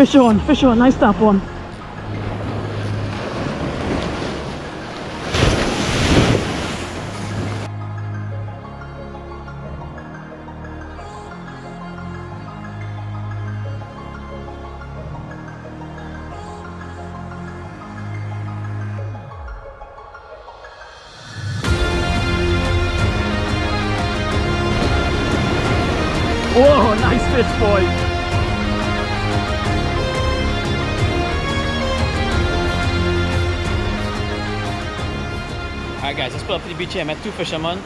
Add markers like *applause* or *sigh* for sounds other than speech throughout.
Fish on, fish on, nice tarpon. Beach here. I met two fishermen.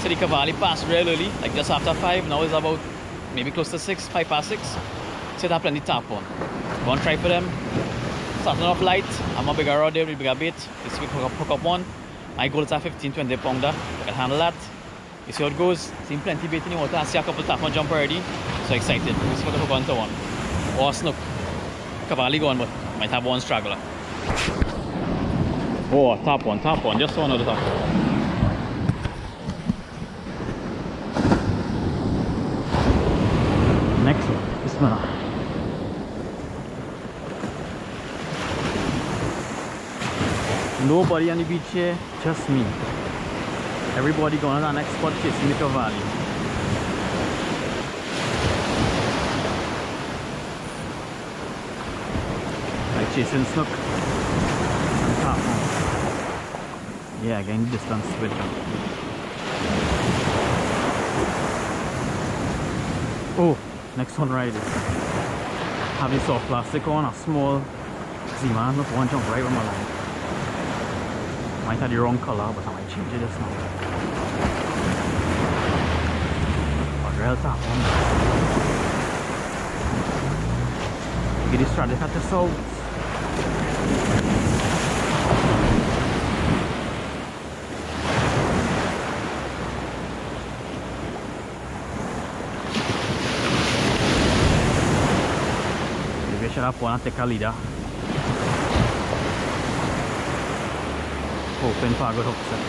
City Cavalli passed real early, like just after 5. Now it's about maybe close to 6, 5 past 6. So they have plenty tarpon. Go and try for them. Starting off light. I'm a bigger rod there with bigger bait. This week hook up, hook up one. My goal is a 15, 20 pounder. I can handle that. You see how it goes. Seen plenty bait in the water. I see a couple tarpon jump already. So excited. We'll see on to one. Or a snook. Cavalli going, but might have one straggler. Oh, tarpon, top one. Just one on the top. Next Bismillah. Nobody on the beach here, just me. Everybody going on the next spot Cavalli. Like chasing snook. And tarpon. Yeah, getting distance with them. Oh, next one right is having soft plastic on, a small Z-Man, look one jump right on my line. Might have the wrong color, but I might change it just now. But real tarpon. Get this started at the south. Maybe I should have one and take a leader. For a good hook set.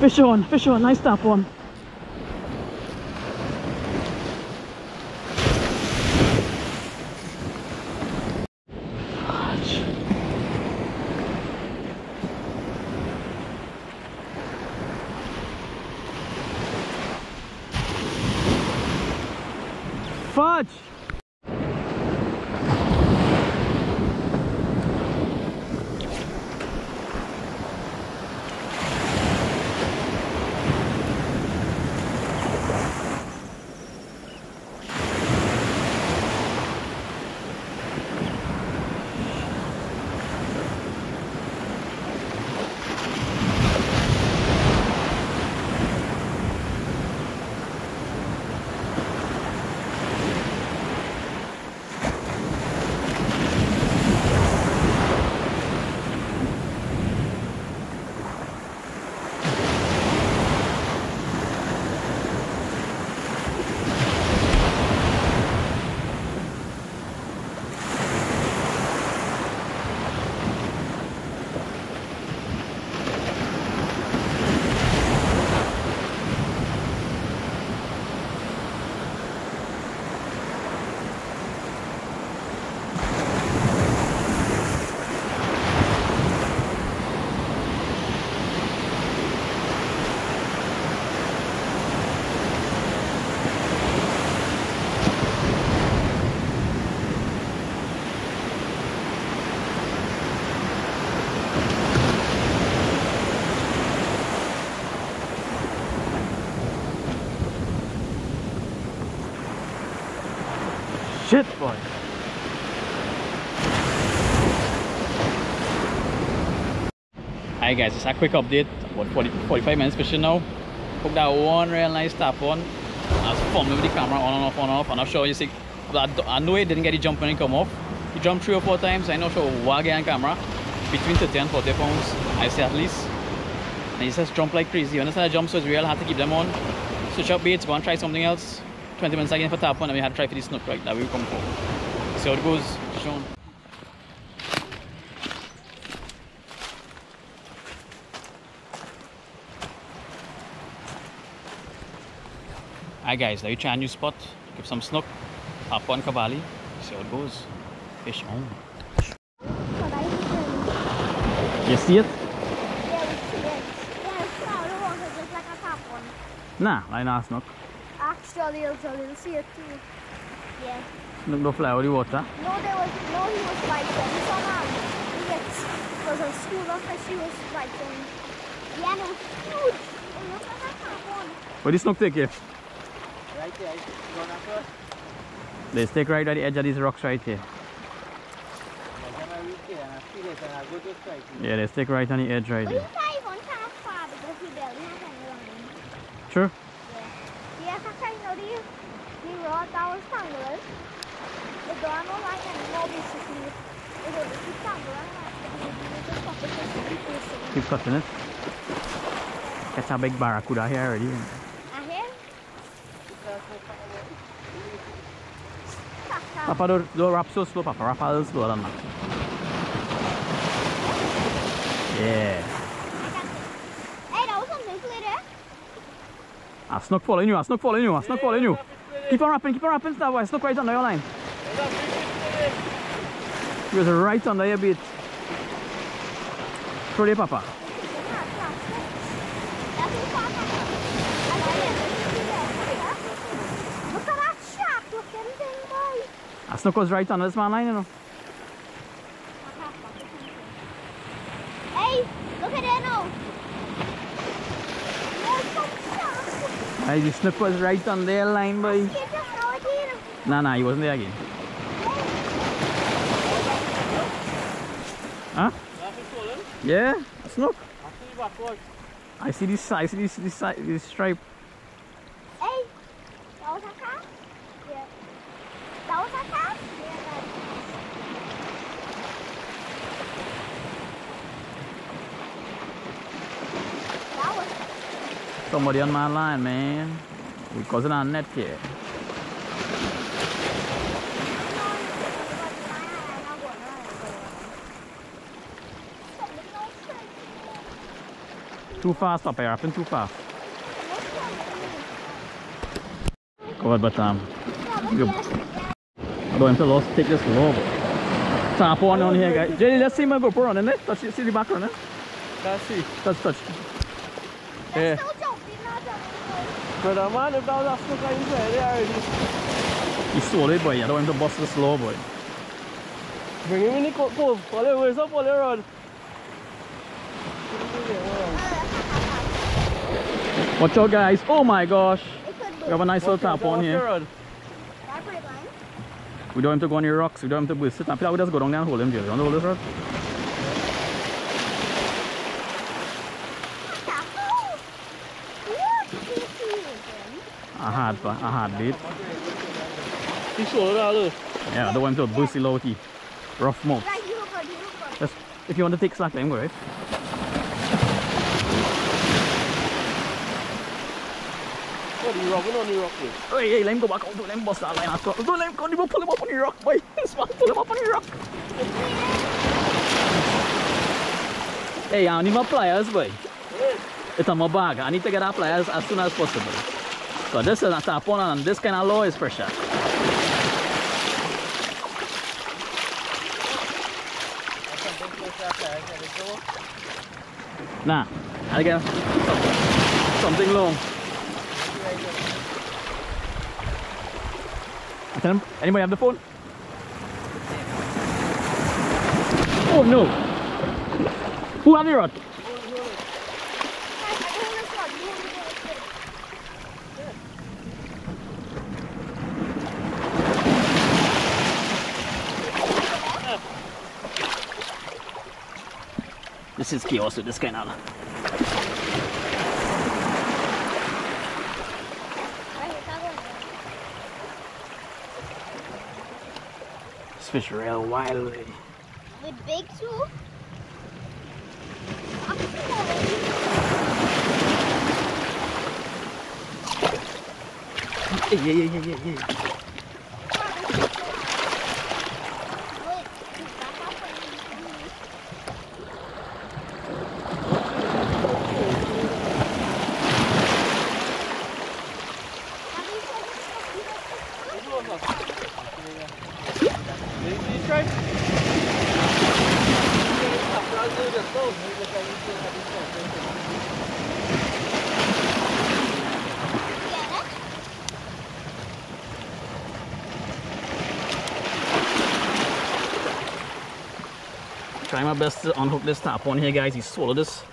Fish on, fish on, nice tarpon. Shit, boy. Hi guys, just a quick update. About 40, 45 minutes fishing now. Hooked that one real nice tarpon. I was fumbling with the camera on and off, on and off. I'm not sure you see. I, I know it didn't get the jump when it come off. He jumped three or four times. I'm not sure what on camera. Between 30 and 40 pounds, I say at least. And he says jump like crazy. Understand the jump, so it's real hard to keep them on. Switch up baits, go and try something else. 20 minutes again for tarpon and we had to try for the snook right that we come for. See how it goes, Sean. Alright guys, now you try a new spot, give some snook, tarpon Cavalli, see how it goes. Fish on. You see it? Yeah, we see it. Yeah, it's not the water just like a tap one. Nah, I not snook. Actually, you'll, you'll see it too. Yeah. Snook don't fly out the water. No, there was no. He was fighting. He saw man. It was a school of fish. He was fighting. Yeah, no, huge. Oh, it looked like a tarpon. Where the snook take you? Right there, you gonna first? They stick right at the edge of these rocks right here. Like when I reach there and I feel it and I go to strike you. Yeah, they stick right on the edge right But he there. can't and you need to stop it just to keep pushing. Keep cutting it. Catch a big barracuda here already. I hear. Tap tap. Papa, don't, don't wrap so slow, Papa. Wrap a little slower than that. Yeah. Hey, that was something clear eh? there. A snook following you, a snook following you, a snook following you. Keep on wrapping, keep on wrapping, that way. Snook right under your line. He was right under your bait. Throw it, Papa. That's. Look snook was right under this man line, you know. Hey, look at that now. There's some Hey, the snook was right on their line, boy. See it just. Nah, nah, he wasn't there again. Huh? Yeah, snook. I see you backward. I see this, I see this, this, this stripe. Hey, that was a? Yeah. That was a? Yeah, that That was Somebody on my line, man. We causing a net here. Too fast, Papa. You're rapping too fast. Go ahead, but um, Good. I don't want to lost take this slow. Tarpon on here, guys. Jelly, let's see my GoPro on, innit? Touch, see the background, eh? Let's see. Touch, touch. Yeah. But uh, man, if that was a snook right there, already. He stole it, boy. I don't want to bust the slow, boy. Bring him in the co- cove. Follow, where's up, follow rod? Watch out, guys. Oh my gosh. We have a nice little tarpon here. We don't have to go on the rocks. We don't have to sit and we just go down there and hold him, Jerry. You want to hold this rod? A hard, a hard bait. He swallowed all those. Yeah, I don't want him to boost the low key. Rough mouth. Right, you look good, you look good. Just, if you want to take slack, let him go, right? What are you rubbing on the rock with? Hey, hey, let him go back out. Don't let him bust that line. Don't let him go. Don't pull him up on the rock, boy. *laughs* This pull him up on the rock. Hey, I need my pliers, boy. It's on my bag. I need to get our pliers as soon as possible. So this is a tarpon and this kind of low is pressure. Nah, get something long. Anybody have the phone? Oh no! Who have the rod? This is chaos with this kind. This fish real wild. eh? With big too? Yeah, yeah, yeah, yeah, yeah. Wait, is that happening? Have you tried this stuff before? You you try? Yeah. Trying my best to unhook this tarpon here, guys. He swallowed this.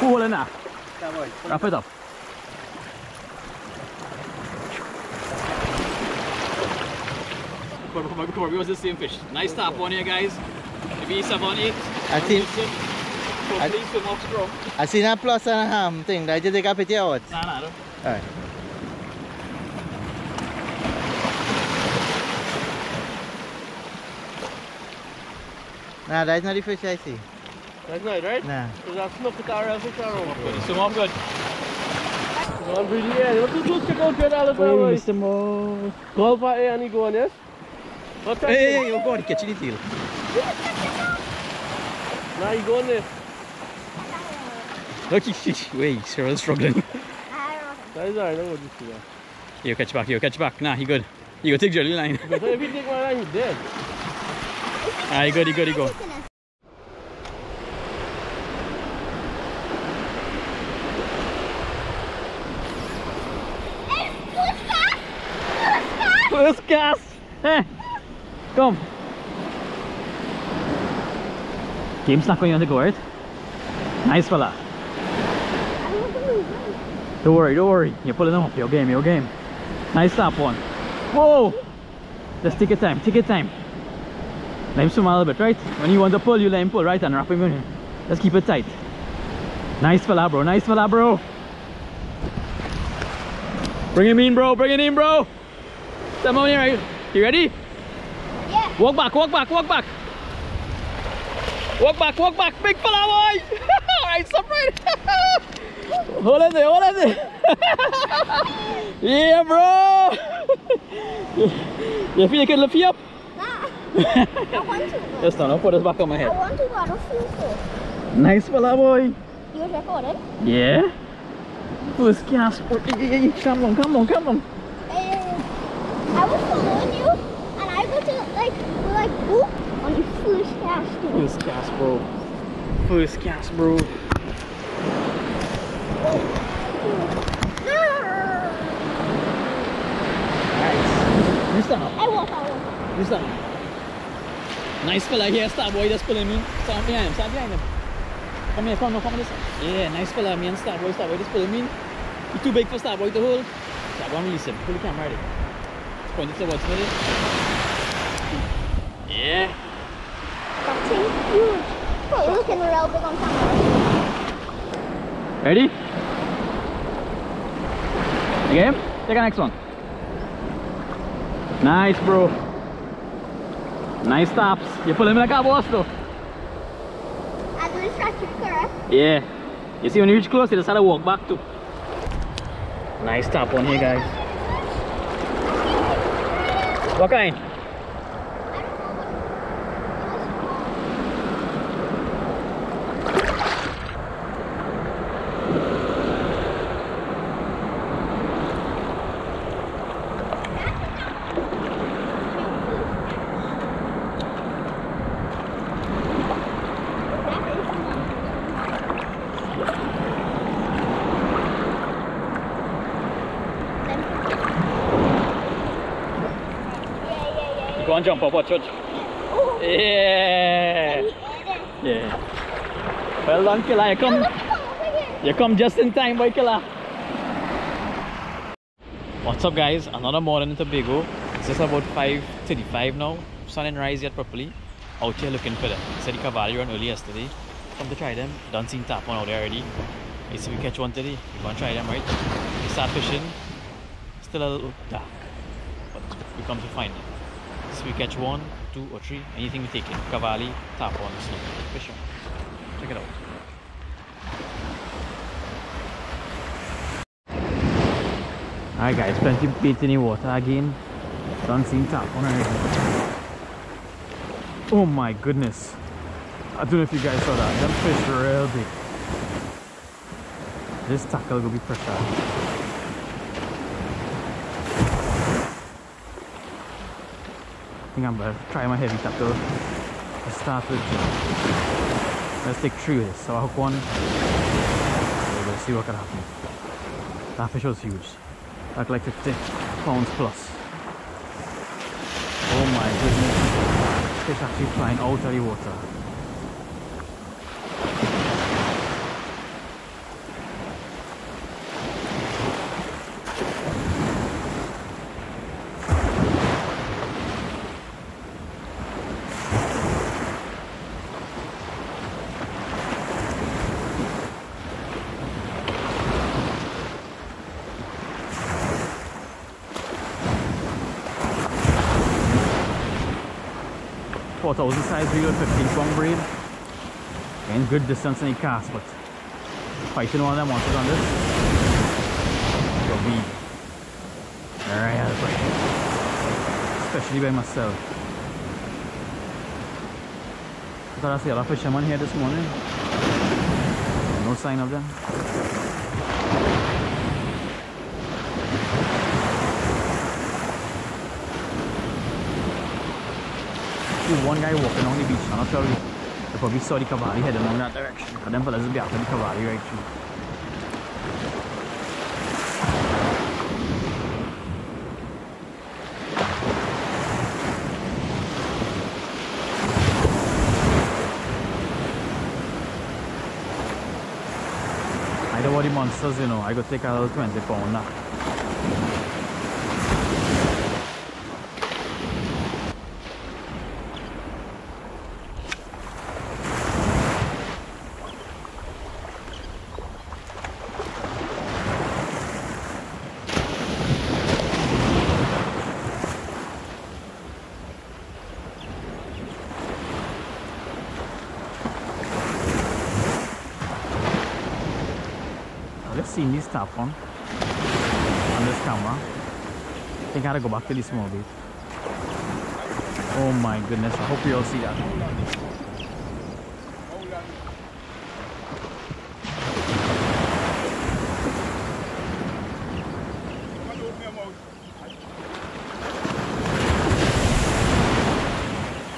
Pull in that. Wrap it up. Come on, come on, come on. We was the same fish. Nice tarpon here, guys. Maybe seven, eight. I think- Hopefully swim off strong. I see that plus and a ham thing. I just take a picture out. Nah, nah, no. Alright. Nah, that's not the fish I see. That's not right? Nah. Because I Is that snook at our else or Good. Swim off good. Go on, breathe yeah. What do you check out your dollar boy? Mr. Mo. Call for A and he go on, yes? What time? Hey, hey, hey, oh God, catch the tail. Now you go on there. Look, he- he- wait, Cheryl's struggling. I don't know. That is alright, I will just do that. You catch back, you catch back. Nah, he good. You go take jelly line. Because if you take my line, he's dead. Ah, go. First cast. Hey, come. Game's not going on to go, right? Nice fella. Don't worry, don't worry. You're pulling them up. Your game, your game. Nice tarpon. Whoa! Just take your time, take your time. Let him swim a little bit, right? When you want to pull, you let him pull, right? And wrap him in. Just keep it tight. Nice fella, bro. Nice fella, bro. Bring him in, bro. Bring it in, bro. Come on here. You, ready? Yeah. Walk back, walk back, walk back. Walk back, walk back. Big fella, boy. *laughs* Alright, stop right. *laughs* hold it there, hold it there. *laughs* yeah, bro. you feel you can lift you up? Nah. I want to. but Just don't put this back on my head. I want to, I don't feel so. Nice fella, boy. You was recording? Yeah. Oh, eh, eh, Come on, come on, come on. And I was following you, and I go to like, go like, whoop on your first cast. First cast, bro. First cast, bro. Nice. You stop. I walk, I walk. You stop. Nice fella here, star boy just pulling me. Stand behind him, stand behind him. Come here, come on, come on this side. Yeah, nice fella. Me and star boy, star boy just pulling me. He too big for star boy to hold. Star boy, release him. Pull the camera ready. Point it towards middle. Yeah. That's huge. But you're looking real big on camera. Ready? Again? Take the next one. Nice, bro. Nice stops. You pull him like a boss, though. I do this correct. Yeah. You see, when you reach close, you just have to walk back too. Nice tap on here, guys. What kind? Go and jump up, watch, watch. Yeah. Yeah. Well done, killer. You come, you come just in time, boy, killer. What's up, guys? Another morning in Tobago. It's just about 5.35 now. Sun ain't rise yet properly. Out here looking for them. Said the Cavalli run early yesterday. Come to try them. Done seen tarpon out there already. Let's see we catch one today. We're gonna try them, right? We start fishing. Still a little dark. But we come to find them. So we catch one, two, or three, anything we take it. Cavalli, tarpon, the For Fish, Check it out. Alright guys, plenty of bait in the water again. Don't seem tarpon anything. Eh? Oh my goodness. I don't know if you guys saw that. That fish real big. This tackle will be pressure. Think I'm gonna try my heavy tackle. Let's start with let's take three with this. So I hook one. We'll see what can happen. That fish was huge. Like like 50 pounds plus. Oh my goodness. Fish actually flying out of the water. Thousand size reel, 15 pound braid. and good distance in the cast, but fighting one of them monsters on this. Go be very Especially by myself. I thought I see a lot of fishermen here this morning. No sign of them. See one guy walking on the beach. I'm not sure if they probably saw the Cavalli heading along that direction. But them fellas will be after the right through. I don't want the monsters, you know. I go take a little 20 pound now. I've just seen this tarpon on this camera. I think I gotta go back to this small bit. Oh my goodness, I hope you all see that.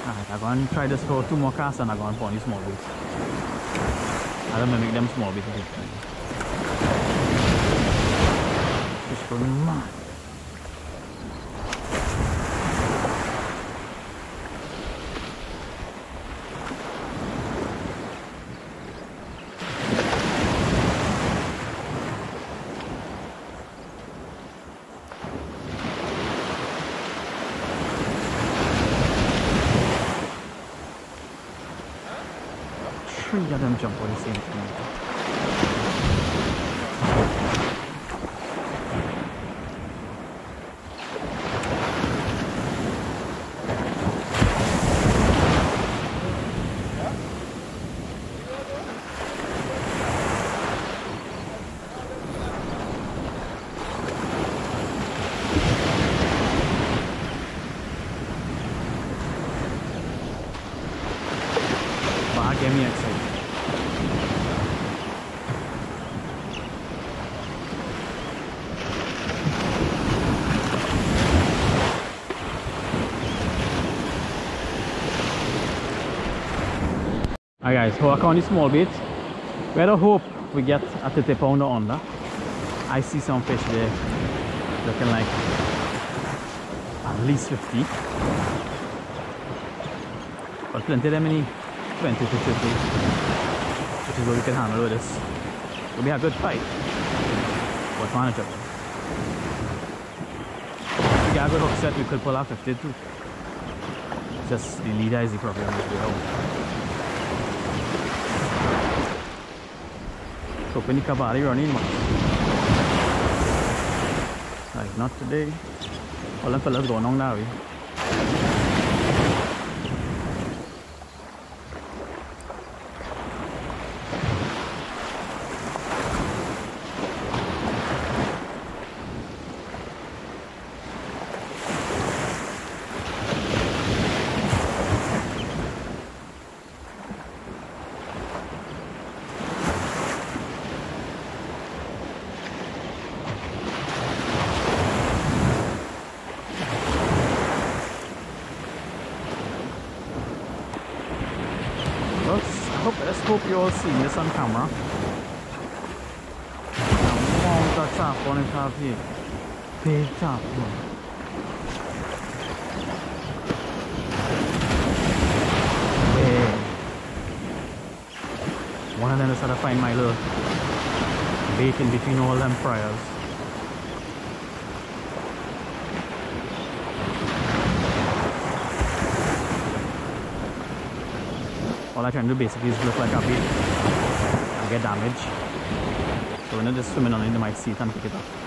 Alright, I'm to try this for two more casts and I'm to on the small bit. I don't make them small bit. Fish going mad. Three of them jump on the same time. But get me excited. Alright guys, on the small had a hope we get a 30 pound or under. I see some fish there looking like at least 50. But plenty of them in the 20 to 50, which is what we can handle with this. It'll be a good fight, but manageable. If we get a good hook we could pull out 50 too. Just the leader is the problem as well. Hoping the Cavalli running much. Like not today. All them fellas going on now. Hope you all see this on camera. The amount of tarpon it up here. Big tarpon. Yeah. One of them is to find my little bait in between all them fryers. All I try to do basically is look like a bait and get damage. So when they're just swimming it, they might see it and pick it up.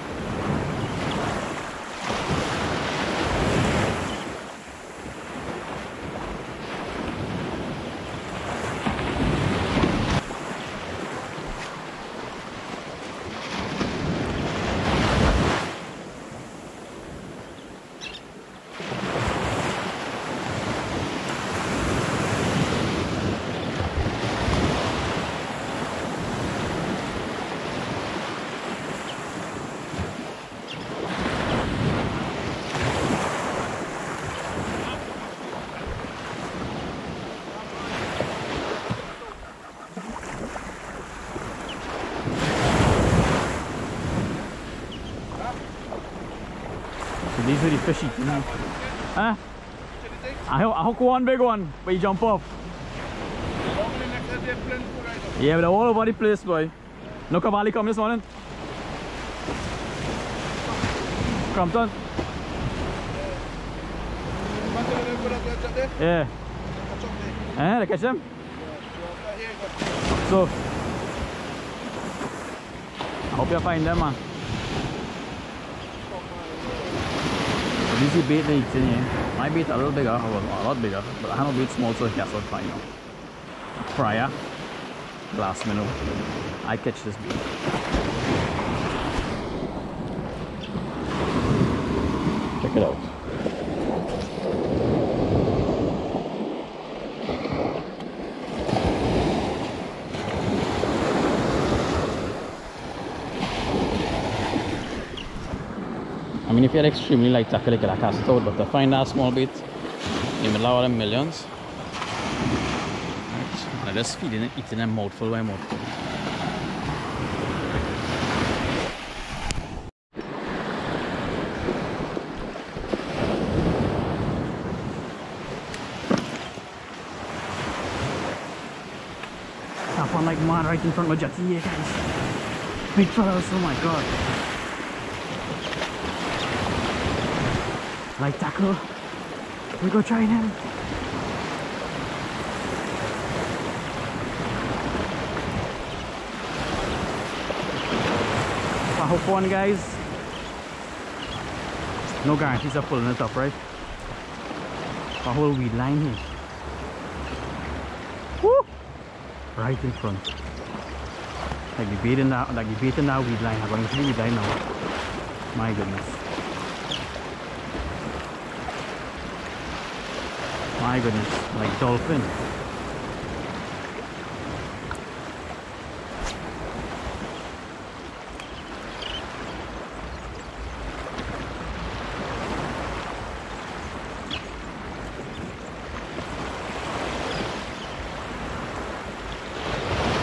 So these are the fish eating. Huh? I hope, I hook one big one, but you jump off. Yeah, but they're all over the place, boy. No Cavalli come this morning. Crumpton. Yeah. Eh, they catch them? So, I hope you find them, man. Bait they eating here. My bait a little bigger, or a lot bigger, but I have a bait small so that's what fine now. Fryer, last minute, I catch this bait. I mean, if you're extremely light tackle, you can cast it out, but to find that small bit, in the middle of them millions, right, and just feeding it, eating them mouthful by mouthful. Tarpon like mad right in front of my jetty here, guys. Big fellas, oh my god. Light tackle. We go try him. I hope one guys. No guarantees of pulling it up, right? A whole weed line here. Woo! Right in front. Like the bait in that like the bait in that weed line. I'm going to see weed line now. My goodness. My goodness, like dolphin.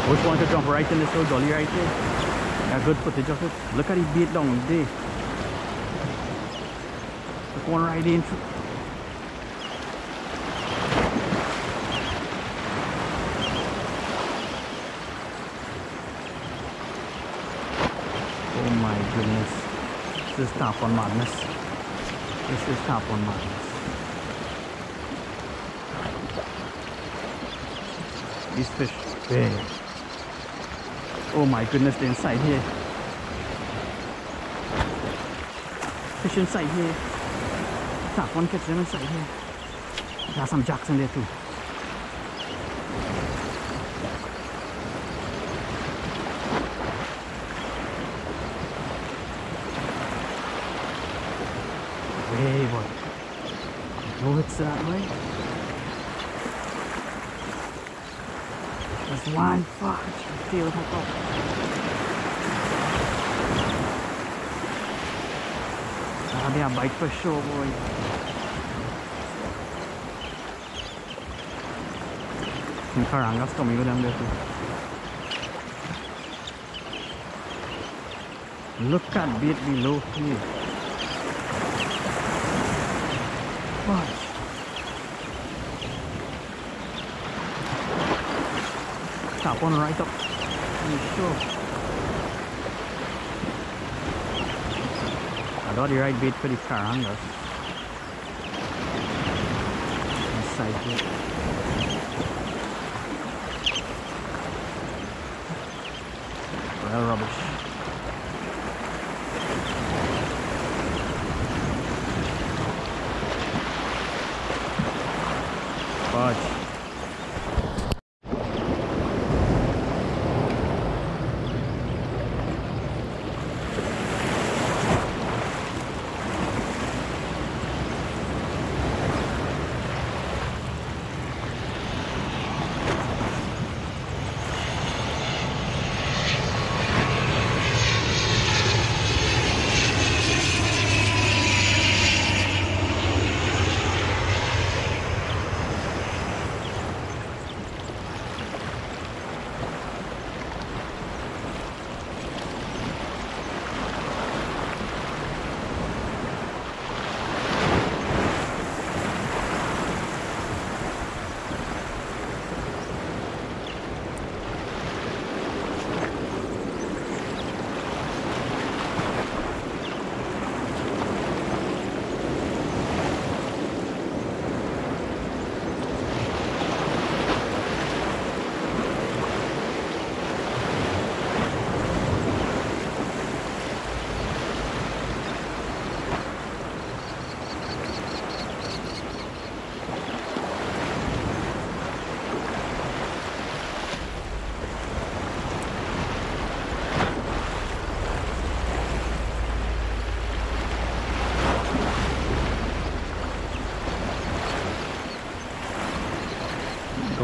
Which one to jump right in this little gully right here? Got good footage of it. Look at the beat down there. Look one right in. through- Oh my goodness. This is tarpon madness. This is tarpon madness. These fish big. Oh my goodness, they're inside here. Fish inside here. Tarpon catch them inside here. There's some jacks in there too. Way boy. No, it's that way. There's one it up. That'll be a bite for sure, boy. Some carangas coming with them there too. Look at bait below here. Gosh. Tarpon right up. Sure? I got the right bait for the carangas. Inside here. Well, rubbish.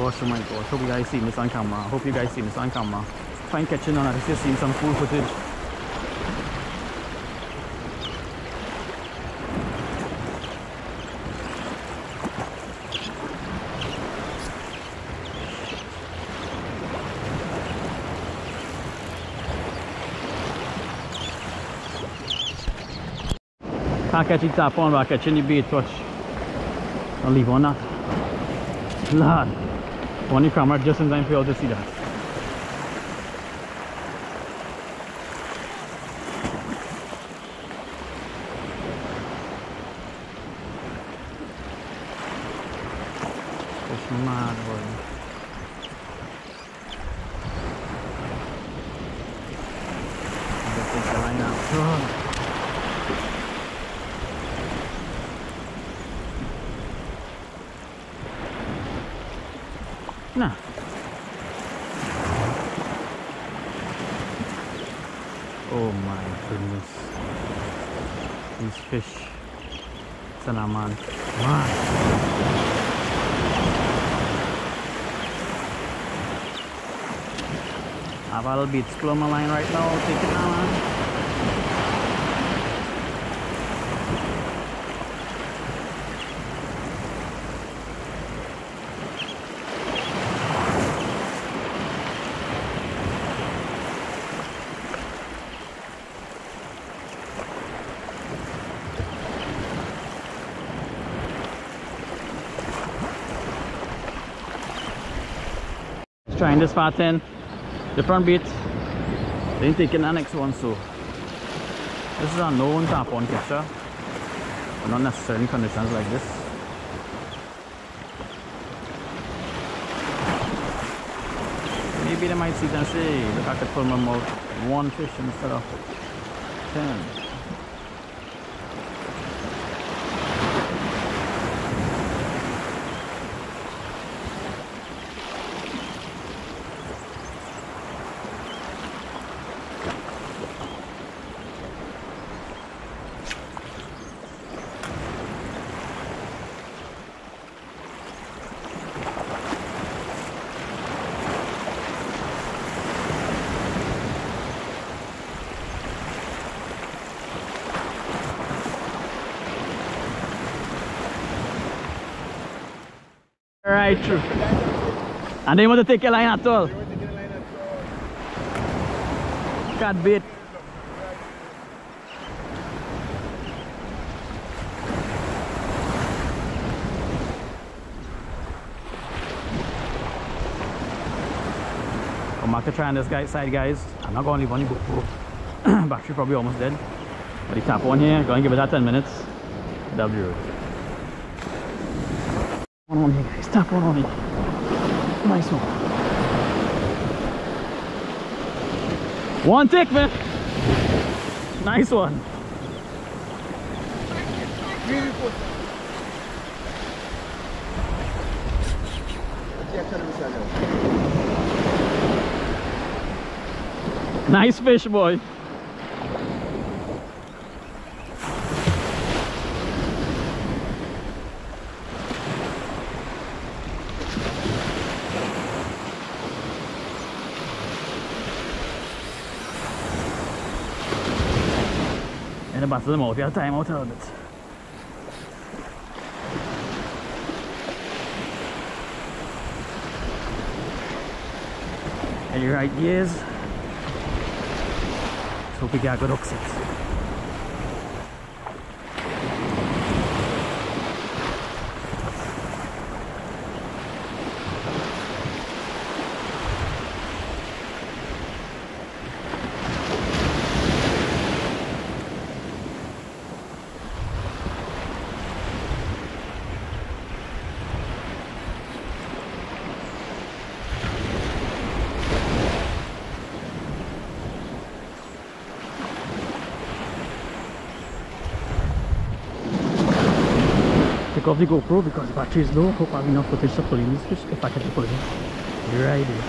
Gosh, oh my gosh. Hope you guys seen this on camera. Hope you guys seen this on camera. Try and catch it on it. Just seen some cool footage. Can't catch it tarpon, but catching the bait touch. I'll leave on that. Lord. On the camera just in time for you all to see that. Fish mad boy. Just take the line out. Oh. Nah. Oh my goodness. These fish. Sana man. Man. I have a little bit slow my line right now. Take it now. Trying this pattern. front beat. Then taking the next one so. This is a known tarpon catcher. But not necessarily conditions like this. Maybe they might see and say, look I could pull my mouth one fish instead of ten. Alright, true. And they want to take a line at all. Can't to get a line at all. Cat bait. Come to try on this guy side guys. I'm not gonna leave on the oh, GoPro. *coughs* Battery probably almost dead. But the tarpon here, gonna give it that 10 minutes. W. One on it. Nice one. One tick man. Nice one. Salão. Nice fish boy. En de beste mot, vi har time-out här vet And your right gears. So we got good oxygen. Take off the GoPro because the battery is low. Hope I have enough footage to pull in these fish if I can pull in. Right here.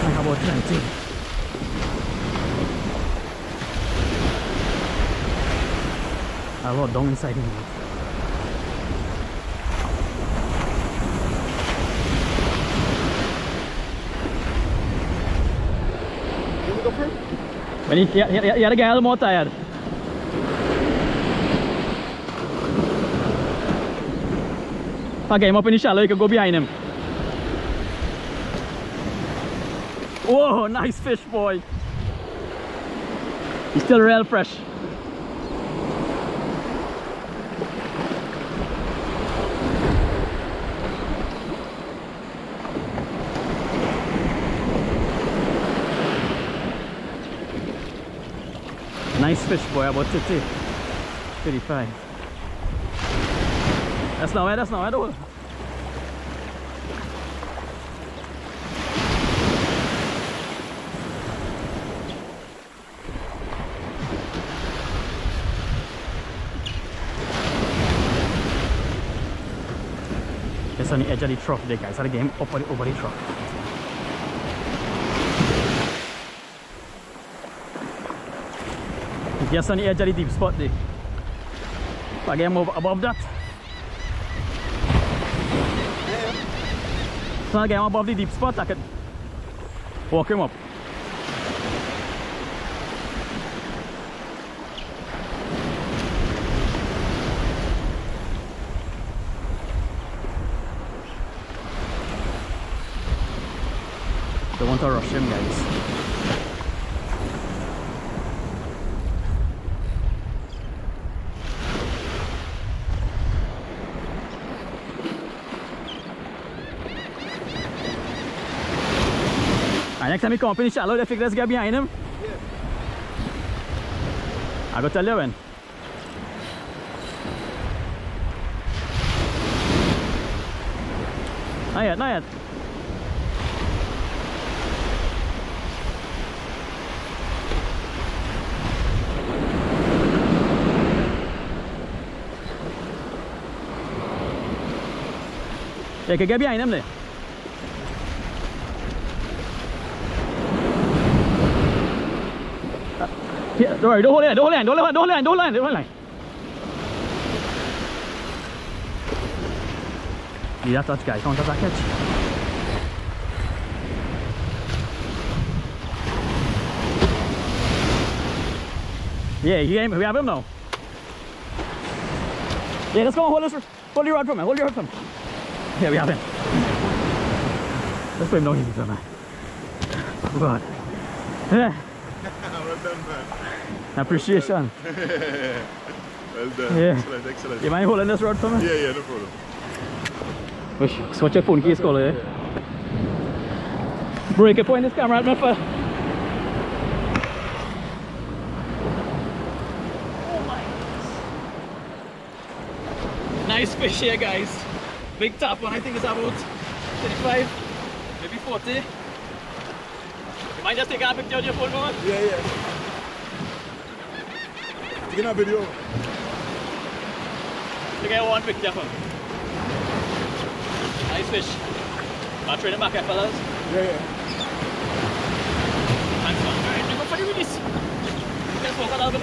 I have about 20. I have a lot down inside here. You wanna go first? When you, you, you, you gotta get a little more tired. If I get him up in the shallow, you can go behind him. Whoa, nice fish, boy. He's still real fresh. Nice fish, boy, about 50. 35. That's not bad, that's not at all. Just on the edge of the trough there guys, so the game up the, over the trough. Just on the edge of the deep spot there. Get him above that. Get him above the deep spot, I could walk him up. Don't want to rush him guys. And next time he come up in the shallow, they figure let's get behind him. I go tell you when. Not yet, not yet. Yeah, can get behind him there. Don't worry, don't hold it, don't hold it, don't hold it, don't hold it, don't hold it, don't hold it. Yeah, that touch guy, can't touch that catch. Yeah, he came, we have him now. Yeah, let's go and hold this, hold your rod from him, hold your rod from him. Yeah, we have him. Let's put him down easy, man. Oh God. Yeah. *laughs* done, man. Appreciation. Well done. Yeah. Excellent, excellent. You mind holding this rod for me? Yeah, yeah, no problem. Wish, switch your phone case color, eh? Bro, you can point this camera at me for. Nice fish here, guys. Big tarpon. I think it's about 35, maybe 40. You mind just taking a picture on your phone, man? Yeah, yeah. Taking a video. You get one picture for me. Nice fish. I'm trading back here, fellas. Yeah, yeah. Thanks, man. Alright, go for the release. Let's walk a little bit,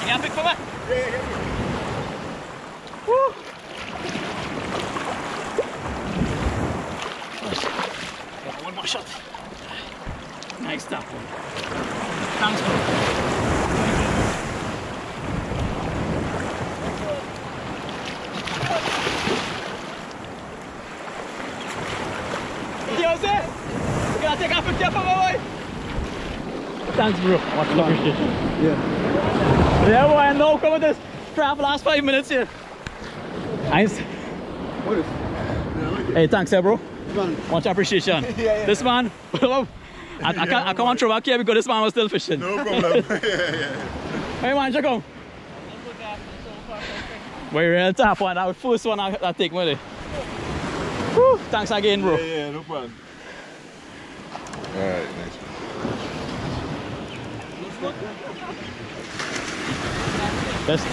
you have a pic for me? Yeah, yeah, yeah. Yeah, one more shot. Nice tarpon. Thanks, bro. Yo, sir. You gotta take a picture for me, boy. Thanks, bro. Much appreciation. Yeah. Yeah, boy, I know. Come with this. Trap last five minutes here. Nice. What is? Yeah. Hey, thanks, eh, bro. Man. Much appreciation. *laughs* yeah. yeah. This man, I, I, can't, I can't throw back here because this man was still fishing. No problem. *laughs* *laughs* yeah, yeah. Hey man, check out. We're real tarpon. That was first one I, I take with it. Whew, thanks again, bro. Yeah, yeah, no problem. Alright, nice. Best.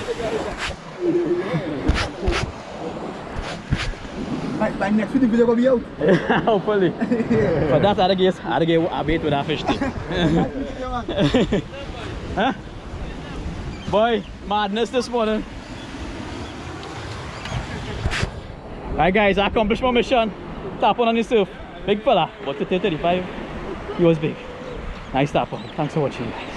Like, like next week the video gonna be out. *laughs* Hopefully. but that's how I guess I get a bait with that fish thing. *laughs* huh? Boy, madness this morning. Alright guys, I accomplished my mission. Tarpon the surf. Big fella, What's to 35, he was big. Nice tarpon. Thanks for watching guys.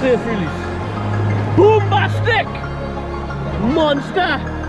Safe release. Bombastic! Monster!